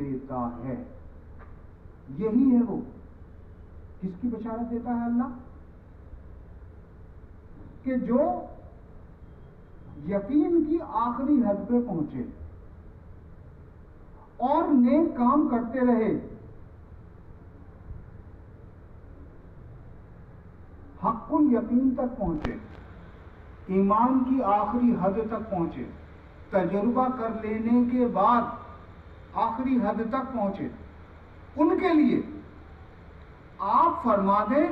دیتا ہے۔ یہی ہے وہ۔ کس کی بشارت دیتا ہے اللہ؟ کہ جو یقین کی آخری حد پہ پہنچے اور نیک کام کرتے رہے۔ حق یقین تک پہنچے، ایمان کی آخری حد تک پہنچے۔ تجربہ کر لینے کے بعد آخری حد تک پہنچے۔ ان کے لیے آپ فرما دیں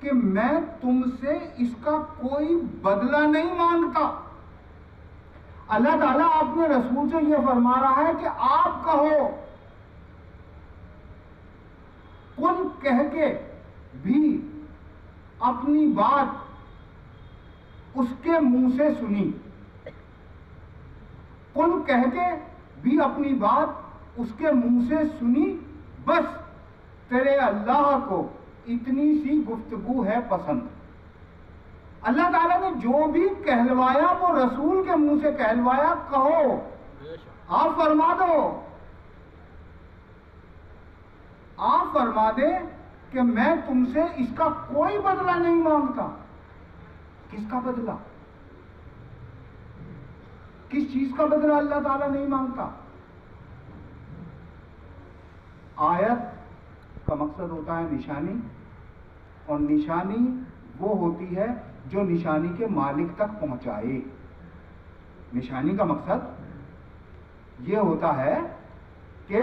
کہ میں تم سے اس کا کوئی بدلہ نہیں مانگتا۔ اللہ تعالیٰ اپنے رسول سے یہ فرما رہا ہے کہ آپ کہو۔ کن کہہ کے بھی اپنی بات اس کے منہ سے سنی۔ کن کہہ کے بھی اپنی بات اس کے منہ سے سنی بس تیرے اللہ کو اتنی سی گفتگو ہے پسند۔ اللہ تعالیٰ نے جو بھی کہلوایا وہ رسول کے منہ سے کہلوایا کہو۔ آپ فرما دو۔ آپ فرما دے کہ میں تم سے اس کا کوئی بدلہ نہیں مانگتا۔ کس کا بدلہ؟ کس چیز کا بدلہ اللہ تعالیٰ نہیں مانگتا؟ آیت کا مقصد ہوتا ہے نشانی اور نشانی وہ ہوتی ہے جو نشانی کے مالک تک پہنچائے۔ نشانی کا مقصد یہ ہوتا ہے کہ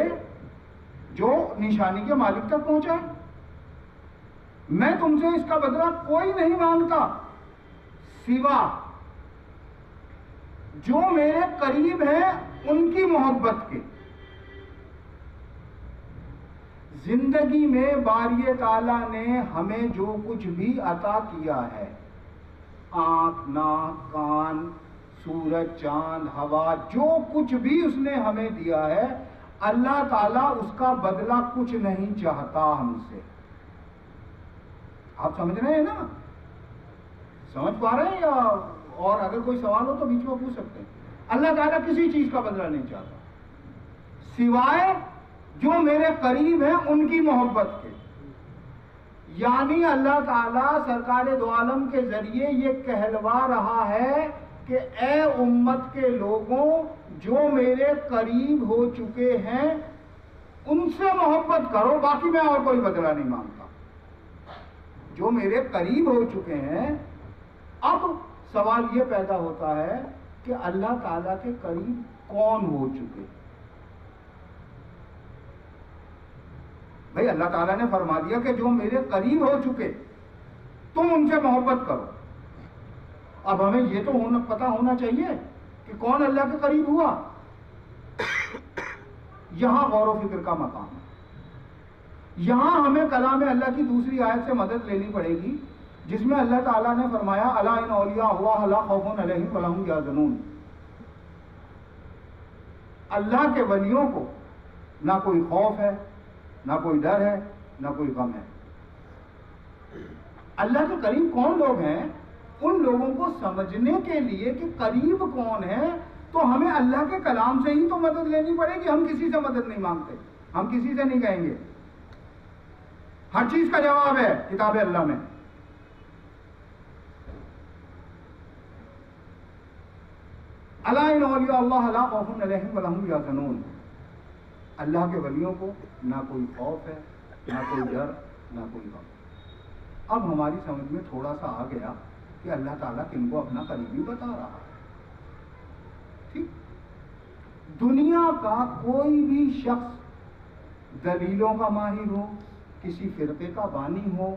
جو نشانی کے مالک تک پہنچائے۔ میں تم سے اس کا بدلہ کوئی نہیں مانگتا سوا جو میرے قریب ہیں ان کی محبت کے۔ زندگی میں باری تعالیٰ نے ہمیں جو کچھ بھی عطا کیا ہے، آنکھ، ناک، کان، سورج، چاند، ہوا، جو کچھ بھی اس نے ہمیں دیا ہے، اللہ تعالیٰ اس کا بدلہ کچھ نہیں چاہتا ہم سے۔ آپ سمجھ رہے ہیں نا؟ سمجھ پا رہے ہیں یا اور اگر کوئی سوال ہو تو بیچ میں پوچھ سکتے ہیں۔ اللہ تعالیٰ کسی چیز کا بدلہ نہیں چاہتا۔ سوائے جو میرے قریب ہیں ان کی محبت کے۔ یعنی اللہ تعالیٰ سرکار دو عالم کے ذریعے یہ کہلوا رہا ہے کہ اے امت کے لوگوں، جو میرے قریب ہو چکے ہیں، ان سے محبت کرو۔ باقی میں اور کوئی بدلہ نہیں مانگتا جو میرے قریب ہو چکے ہیں، اب سوال یہ پیدا ہوتا ہے کہ اللہ تعالیٰ کے قریب کون ہو چکے؟ بھائی اللہ تعالیٰ نے فرما دیا کہ جو میرے قریب ہو چکے، تم ان سے محبت کرو۔ اب ہمیں یہ تو ہونا پتا ہونا چاہیے کہ کون اللہ کے قریب ہوا۔ یہاں غور و فکر کا مقام ہے۔ یہاں ہمیں کلام اللہ کی دوسری آیت سے مدد لینی پڑے گی، جس میں اللہ تعالیٰ نے فرمایا اللہ ان اولیاء ہوا اللہ خوف علیہم ولہم یا اللہ کے ولیوں کو نہ کوئی خوف ہے نہ کوئی ڈر ہے، نہ کوئی غم ہے۔ اللہ کے قریب کون لوگ ہیں؟ ان لوگوں کو سمجھنے کے لیے کہ قریب کون ہے۔ تو ہمیں اللہ کے کلام سے ہی تو مدد لینی پڑے گی۔ ہم کسی سے مدد نہیں مانگتے۔ ہم کسی سے نہیں کہیں گے۔ ہر چیز کا جواب ہے کتاب اللہ میں۔ اللہ اللہ اللہ خوف علیہم ولہم یحزنون اللہ کے ولیوں کو نہ کوئی خوف ہے، نہ کوئی ڈر، نہ کوئی غم۔ اب ہماری سمجھ میں تھوڑا سا آ گیا کہ اللہ تعالیٰ کن کو اپنا قریبی بتا رہا ہے۔ ٹھیک۔ دنیا کا کوئی بھی شخص دلیلوں کا ماہر ہو، کسی فرقے کا بانی ہو،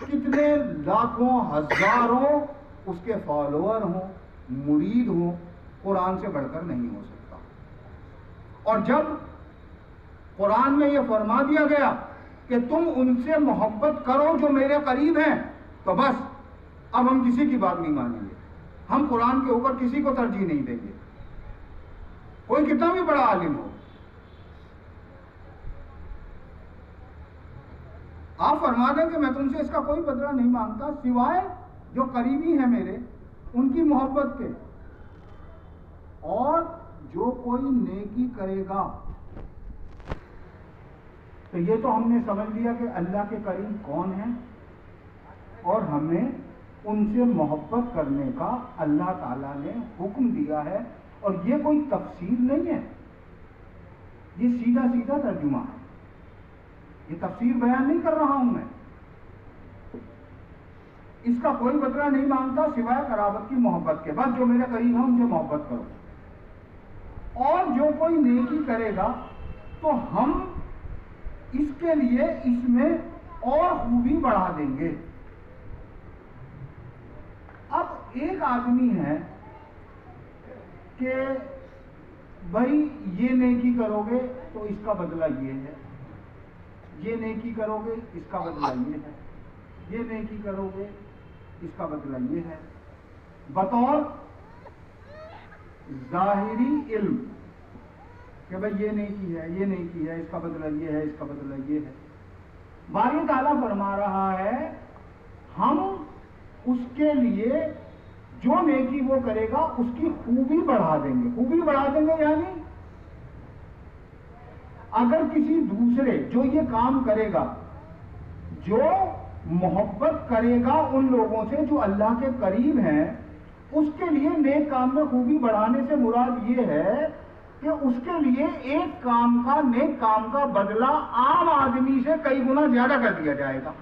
کتنے لاکھوں، ہزاروں اس کے فالوور ہوں مرید ہوں قرآن سے بڑھ کر نہیں ہو سکتا۔ اور جب قرآن میں یہ فرما دیا گیا کہ تم ان سے محبت کرو جو میرے قریب ہیں۔ تو بس، اب ہم کسی کی بات نہیں مانیں گے۔ ہم قرآن کے اوپر کسی کو ترجیح نہیں دیں گے۔ کوئی کتنا بھی بڑا عالم ہو۔ آپ فرما دیں کہ میں تم سے اس کا کوئی بدلہ نہیں مانگتا، سوائے جو قریبی ہیں میرے، ان کی محبت کے۔ اور جو کوئی نیکی کرے گا تو یہ تو ہم نے سمجھ لیا کہ اللہ کے کریم کون ہیں اور ہمیں ان سے محبت کرنے کا اللہ تعالیٰ نے حکم دیا ہے اور یہ کوئی تفسیر نہیں ہے۔ یہ سیدھا سیدھا ترجمہ ہے۔ یہ تفسیر بیان نہیں کر رہا ہوں میں۔ اس کا کوئی بدلہ نہیں مانگتا سوائے قرابت کی محبت کے بعد، جو میرے قریب ہے ان سے محبت کرو۔ اور جو کوئی نیکی کرے گا تو ہم اس کے لیے اس میں اور خوبی بڑھا دیں گے۔ اب ایک آدمی ہے کہ بھائی یہ نیکی کرو گے تو اس کا بدلہ یہ ہے۔ یہ نیکی کرو گے، اس کا بدلہ یہ ہے۔ یہ نیکی کرو گے، اس کا بدلہ یہ ہے۔ بطور ظاہری علم۔ کہ بھائی یہ نیکی ہے، یہ نیکی ہے، اس کا بدلہ یہ ہے، اس کا بدلہ یہ ہے۔ باری تعالیٰ فرما رہا ہے، ہم اس کے لیے جو نیکی وہ کرے گا، اس کی خوبی بڑھا دیں گے۔ خوبی بڑھا دیں گے یعنی اگر کسی دوسرے جو یہ کام کرے گا، جو محبت کرے گا ان لوگوں سے جو اللہ کے قریب ہیں، اس کے لیے نیک کام میں خوبی بڑھانے سے مراد یہ ہے کہ اس کے لیے ایک کام کا نیک کام کا بدلہ عام آدمی سے کئی گنا زیادہ کر دیا جائے گا۔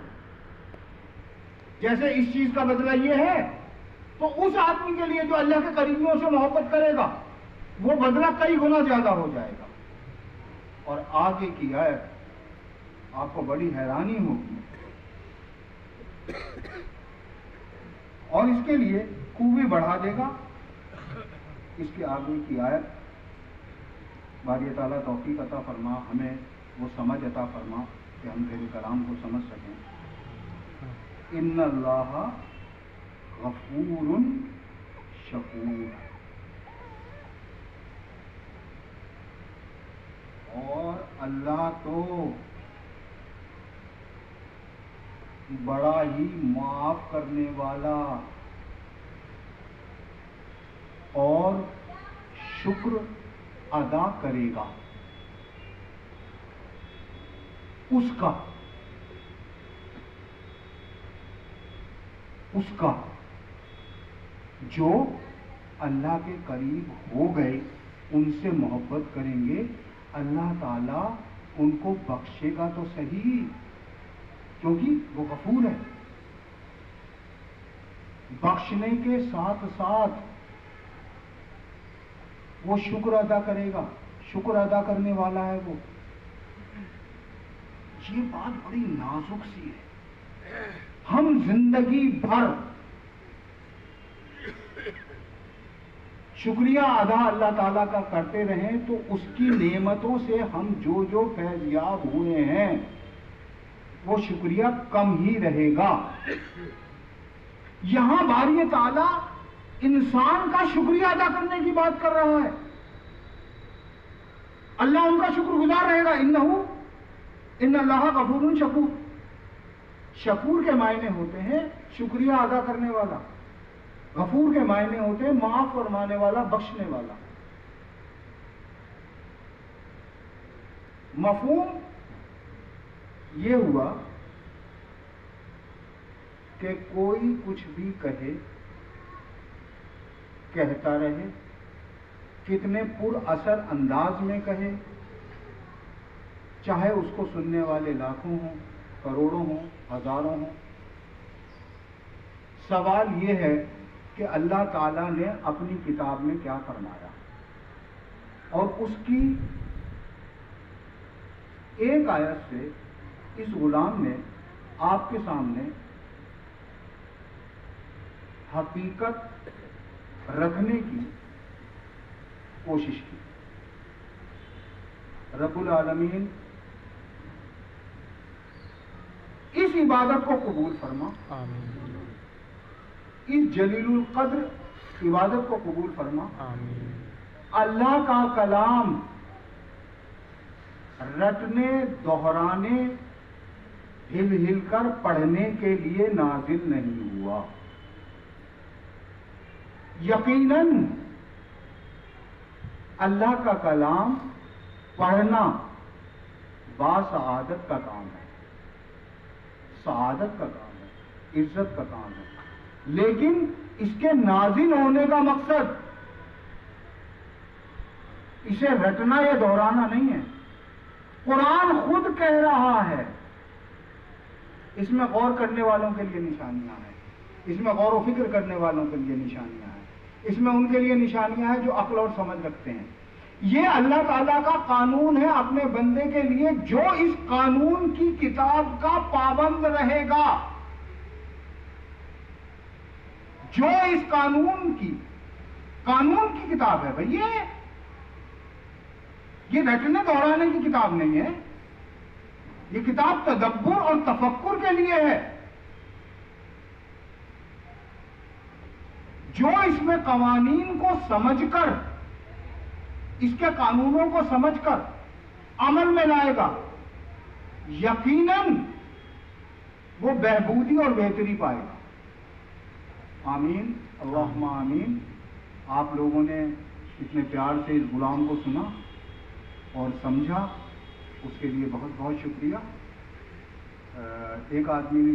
جیسے اس چیز کا بدلہ یہ ہے، تو اس آدمی کے لیے جو اللہ کے قریبیوں سے محبت کرے گا، وہ بدلہ کئی گنا زیادہ ہو جائے گا۔ اور آگے کی آیت آپ کو بڑی حیرانی ہوگی۔ اور اس کے لیے خوبی بڑھا دے گا۔ اس کے آگے کی آیت باری تعالیٰ توفیق عطا فرما، ہمیں وہ سمجھ عطا فرما کہ ہم تیرے کلام کو سمجھ سکیں۔ ان اللہ غفور شکور۔ اور اللہ تو بڑا ہی معاف کرنے والا اور شکر ادا کرے گا۔ اس کا اس کا جو اللہ کے قریب ہو گئے، ان سے محبت کریں گے۔ اللہ تعالیٰ ان کو بخشے گا تو صحیح، کیونکہ وہ غفور ہے۔ بخشنے کے ساتھ ساتھ وہ شکر ادا کرے گا۔ شکر ادا کرنے والا ہے وہ۔ یہ بات بڑی نازک سی ہے۔ ہم زندگی بھر شکریہ ادا اللہ تعالیٰ کا کرتے رہیں تو اس کی نعمتوں سے ہم جو جو فیضیاب ہوئے ہیں، وہ شکریہ کم ہی رہے گا۔ یہاں باری تعالیٰ انسان کا شکریہ ادا کرنے کی بات کر رہا ہے۔ اللہ ان کا شکر گزار رہے گا۔ ان ان اللہ غفور شکور۔ شکور کے معنی ہوتے ہیں شکریہ ادا کرنے والا۔ غفور کے معنی ہوتے ہیں معاف فرمانے والا، بخشنے والا۔ مفہوم یہ ہوا کہ کوئی کچھ بھی کہے کہتا رہے، کتنے پر اثر انداز میں کہے۔ چاہے اس کو سننے والے لاکھوں ہوں، کروڑوں ہوں، ہزاروں ہوں۔ سوال یہ ہے کہ اللہ تعالیٰ نے اپنی کتاب میں کیا فرمایا؟ اور اس کی ایک آیت سے اس غلام نے آپ کے سامنے حقیقت رکھنے کی کوشش کی۔ رب العالمین اس عبادت کو قبول فرما۔ اس جلیل القدر عبادت کو قبول فرما۔ اللہ کا کلام رٹنے دہرانے ہل ہل کر پڑھنے کے لیے نازل نہیں ہوا۔ یقیناً اللہ کا کلام پڑھنا با سعادت کا کام ہے۔ سعادت کا کام ہے، عزت کا کام ہے۔ لیکن اس کے نازل ہونے کا مقصد اسے رٹنا یا دہرانا نہیں ہے۔ قرآن خود کہہ رہا ہے، اس میں غور کرنے والوں کے لیے نشانیاں ہیں۔ اس میں غور و فکر کرنے والوں کے لیے نشانیاں ہیں۔ اس میں ان کے لیے نشانیاں ہیں جو عقل اور سمجھ رکھتے ہیں۔ یہ اللہ تعالیٰ کا قانون ہے اپنے بندے کے لیے جو اس قانون کی کتاب کا پابند رہے گا۔ جو اس قانون کی قانون کی کتاب ہے بھائی، یہ رٹنے دوہرانے کی کتاب نہیں ہے۔ یہ کتاب تدبر اور تفکر کے لیے ہے۔ جو اس میں قوانین کو سمجھ کر، اس کے قانونوں کو سمجھ کر عمل میں لائے گا، یقیناً وہ بہبودی اور بہتری پائے گا۔ آمین۔ اللہم آمین۔ آپ لوگوں نے اتنے پیار سے اس غلام کو سنا اور سمجھا، اس کے لیے بہت بہت شکریہ۔ ایک آدمی